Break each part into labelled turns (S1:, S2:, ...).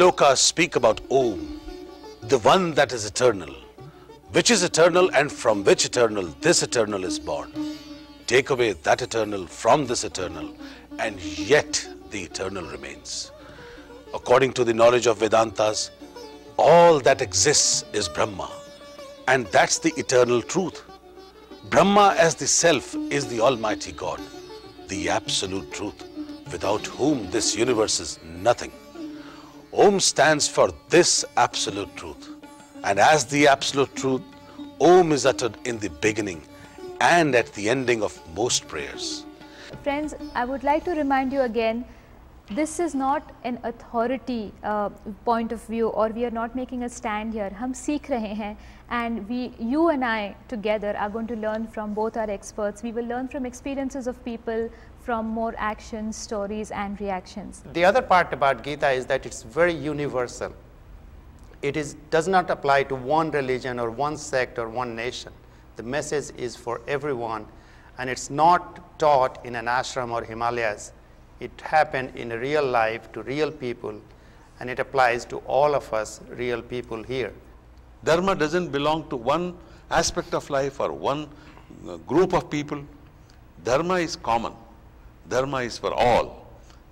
S1: shlokas speak about Om, the one that is eternal, which is eternal and from which eternal this eternal is born. Take away that eternal from this eternal, and yet the eternal remains. According to the knowledge of Vedantas, all that exists is Brahma, and that's the eternal truth. Brahma as the self is the Almighty God, the absolute truth, without whom this universe is nothing. Om stands for this absolute truth. And as the absolute truth, Om is uttered in the beginning and at the ending of most prayers.
S2: Friends, I would like to remind you again this is not an authority uh, point of view or we are not making a stand here. Hum seekh rahe hain and we you and i together are going to learn from both our experts. We will learn from experiences of people from more actions stories and reactions.
S3: The other part about gita is that it's very universal. It is does not apply to one religion or one sect or one nation. The message is for everyone and it's not taught in an ashram or himalayas. It happened in real life to real people and it applies to all of us real people here.
S4: Dharma doesn't belong to one aspect of life or one uh, group of people. Dharma is common. Dharma is for all.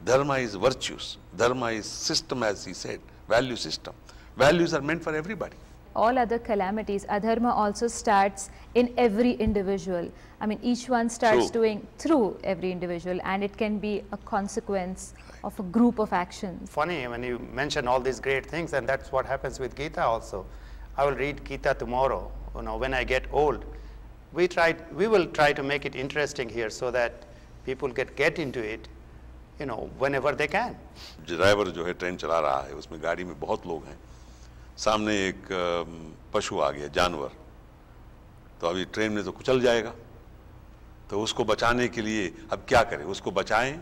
S4: Dharma is virtues. Dharma is system, as he said, value system. Values are meant for everybody
S2: All other calamities, adharma also starts in every individual. I mean, each one starts
S4: True.
S2: doing through every individual and it can be a consequence of a group of actions.
S3: Funny when you mention all these great things, and that's what happens with Gita also. I will read Gita tomorrow, you know, when I get old. We, try, we will try to make it interesting here so that people get, get into it, you know, whenever they can.
S4: Driver जो है train चला रहा है उसमें गाड़ी में बहुत लोग हैं सामने एक पशु आ गया, जानवर। तो अभी ट्रेन में तो कुचल जाएगा। तो उसको बचाने के लिए अब क्या करें? उसको बचाएँ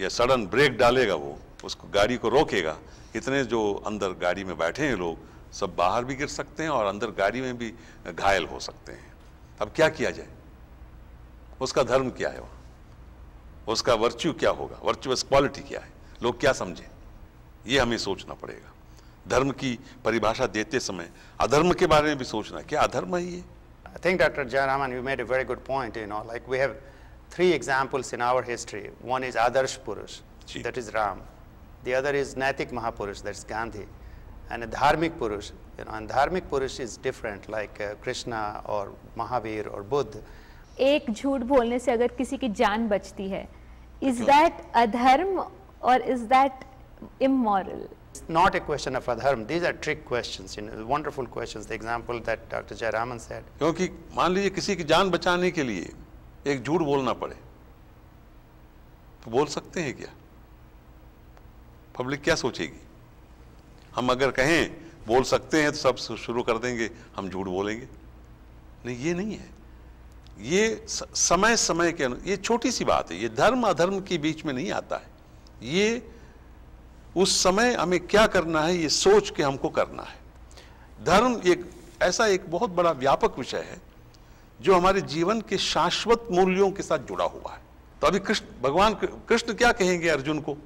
S4: या सडन ब्रेक डालेगा वो? उसको गाड़ी को रोकेगा? इतने जो अंदर गाड़ी में बैठे हैं लोग, सब बाहर भी गिर सकते हैं और अंदर गाड़ी में भी घायल हो सकते हैं। अब क्या किया जाए? उसका धर्म क्या है वहाँ? उसका वर्च्यू क्या होगा? वर्चुअस क्वालिटी क्या है? लोग क्या समझें? ये हमें सोचना पड़ेगा। धर्म की परिभाषा देते समय अधर्म के बारे में भी सोचना क्या अधर्म है ये
S3: I think doctor Jayaraman you made a very good point you know like we have three examples in our history one is आदर्श
S4: पुरुष
S3: that is Ram the other is नैतिक महापुरुष दैट इज़ गांधी एंड धार्मिक पुरुष धार्मिक पुरुष is different like Krishna और महावीर और बुद्ध
S2: एक झूठ बोलने से अगर किसी की जान बचती है इज़ दैट अच्छा। अधर्म और is that immoral
S3: It's not a question of adharm. These are trick questions, you know, wonderful questions. The example that Dr. Jayaraman said.
S4: क्योंकि मान लीजिए किसी की जान बचाने के लिए एक झूठ बोलना पड़े तो बोल सकते हैं क्या पब्लिक क्या सोचेगी हम अगर कहें बोल सकते हैं तो सब शुरू कर देंगे हम झूठ बोलेंगे नहीं ये नहीं है ये समय समय के ये छोटी सी बात है ये धर्म अधर्म के बीच में नहीं आता है ये उस समय हमें क्या करना है, ये सोच के हमको करना है। धर्म एक, ऐसा एक बहुत बड़ा व्यापक विषय है, जो हमारे जीवन के शाश्वत मूल्यों के साथ जुड़ा हुआ है। तो अभी कृष्ण, भगवान कृष्ण क्या कहेंगे अर्जुन को?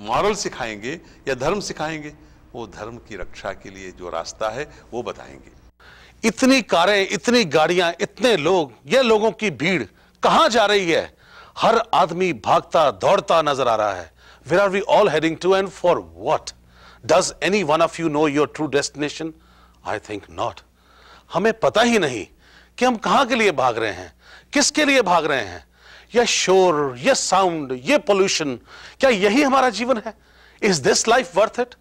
S4: मॉरल सिखाएँगे या धर्म सिखाएँगे? वो धर्म की रक्षा के लिए जो रास्ता है, वो बताएँगे।
S1: इतनी कारें, इतनी गाड़ियाँ, इतने लोग, ये लोगों की भीड़ कहाँ जा रही है? हर आदमी भागता, दौड़ता नज़र आ रहा है। Where are we all heading to end for what does any one of you know your true destination I think not हमें पता ही नहीं कि हम कहाँ के लिए भाग रहे हैं, किसके लिए भाग रहे हैं। यह शोर, यह साउंड यह पोल्यूशन क्या यही हमारा जीवन है? Is this life worth it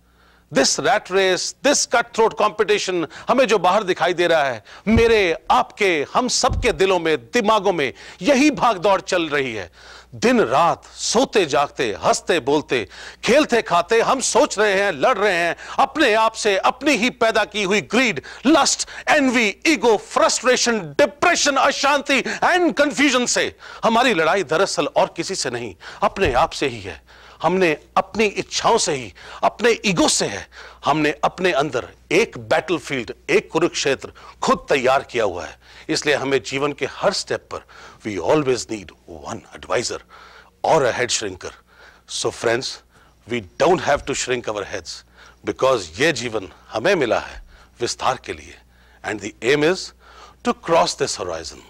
S1: this rat race this cut throat competition हमें जो बाहर दिखाई दे रहा है, मेरे, आपके, हम सबके दिलों में, दिमागों में यही भाग दौड़ चल रही है। दिन रात सोते जागते, हँसते बोलते, खेलते खाते हम सोच रहे हैं, लड़ रहे हैं, अपने आप से अपनी ही पैदा की हुई greed lust envy ego frustration depression अशांति एंड कंफ्यूजन से। हमारी लड़ाई दरअसल और किसी से नहीं, अपने आप से ही है। हमने अपनी इच्छाओं से ही, अपने ईगो से है, हमने अपने अंदर एक बैटलफील्ड एक कुरुक्षेत्र खुद तैयार किया हुआ है। इसलिए हमें जीवन के हर स्टेप पर we always need one advisor और a head shrinker so friends we don't have to shrink our heads because ये जीवन हमें मिला है विस्तार के लिए। And the aim is to cross this horizon